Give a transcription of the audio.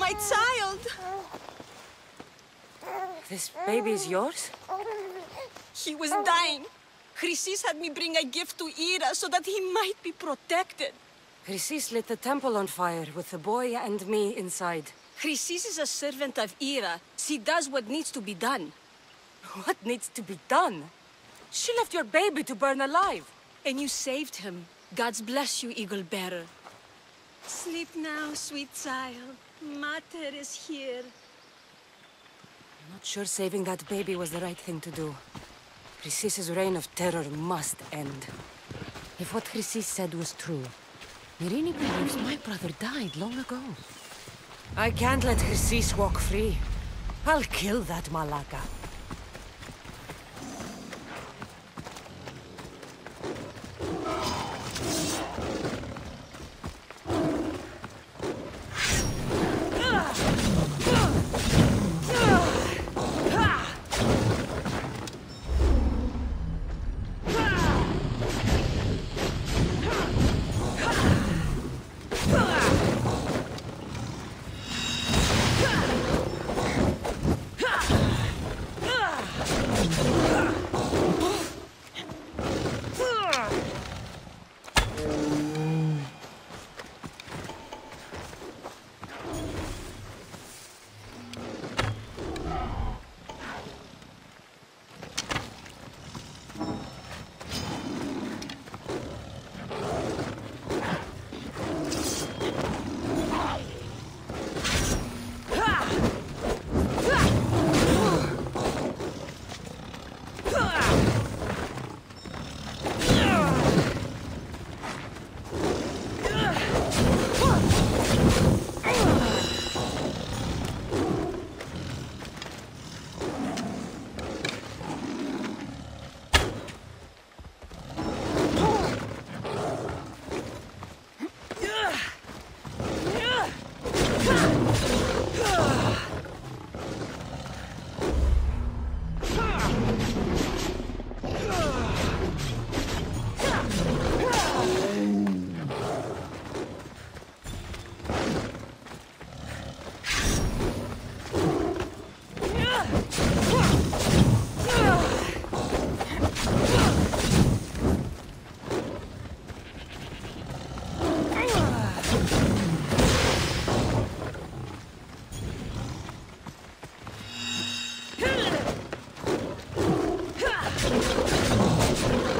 My child! This baby is yours? He was dying. Chrysis had me bring a gift to Hera so that he might be protected. Chrysis lit the temple on fire with the boy and me inside. Chrysis is a servant of Hera. She does what needs to be done. What needs to be done? She left your baby to burn alive. And you saved him. God's bless you, Eagle Bearer. Sleep now, sweet child. Mater is here. I'm not sure saving that baby was the right thing to do. Chrysis's reign of terror must end. If what Chrysis said was true, Myrrine believes my brother died long ago. I can't let Chrysis walk free. I'll kill that Malaka. あっ。